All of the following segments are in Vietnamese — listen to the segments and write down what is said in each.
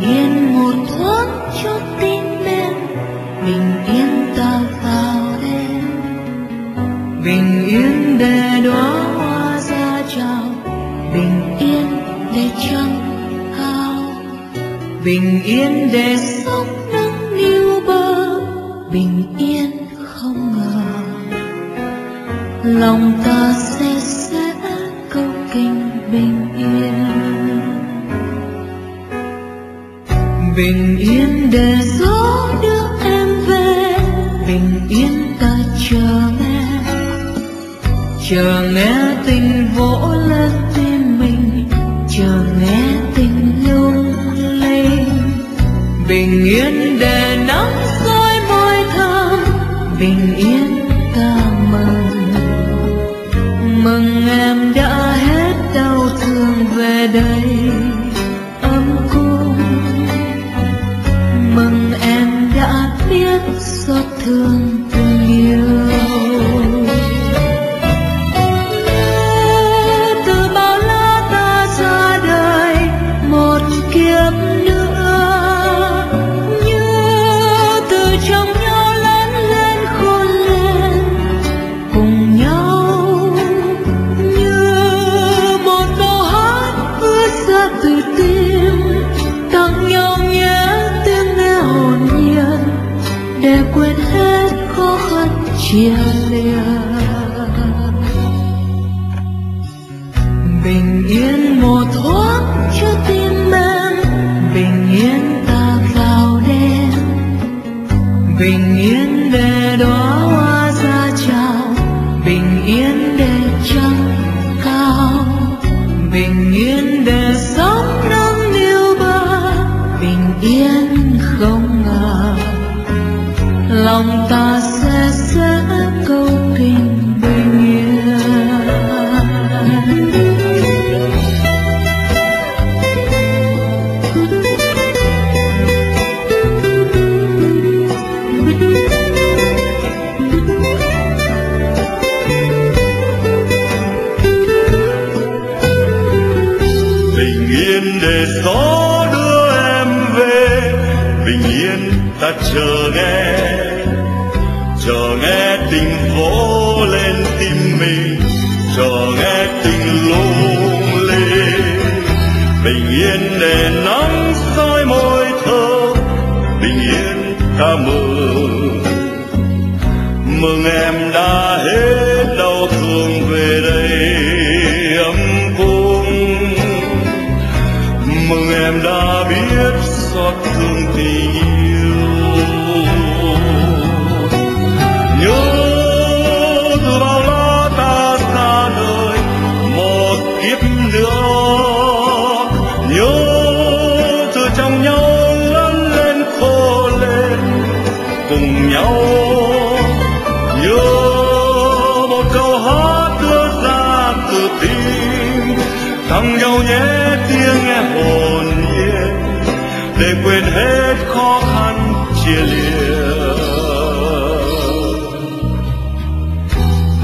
bình yên một thuốc cho tim em bình yên ta vào đêm. Bình yên để đó hoa ra chào bình yên để trăng hao. Bình yên để sóng nắng níu bờ bình yên không ngờ. Lòng ta bình yên để gió đưa em về. Bình yên ta chờ nghe. Chờ nghe tình vỗ lên tim mình. Chờ nghe tình lung linh bình yên để nắng soi môi thơm. Bình yên ta mừng. Mừng em để quên hết khó khăn, chia lìa. Bình yên một thoáng cho tim em, bình yên ta vào đêm. Bình yên để đóa hoa ra chào bình yên để lòng ta sẽ sẽ câu kinh bình yên. Bình yên để gió đưa em về, bình yên ta chờ nghe chờ nghe tình vỗ lên tim mình chờ nghe tình lung linh bình yên để nắng soi môi thơ, bình yên ta mừng mừng em đã hết đau thương về đây, ấm cung mừng em đã biết xót thương tình cùng nhau. Nhớ một câu hát đưa ra từ tim thằng nhau nhé tiếng nghe hồn nhiên để quên hết khó khăn chia lìa.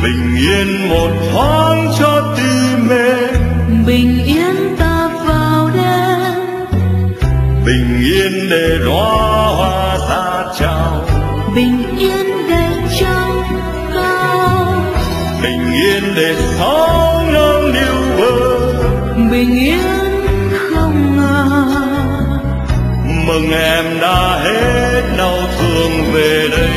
Bình yên một thoáng cho tim em. Bình yên ta vào đêm. Bình yên để đóa hoa ra chào bình yên để trăng cao bình yên để sóng nâng niu bờ. Bình yên không ngờ. Mừng em đã hết đau thương về đây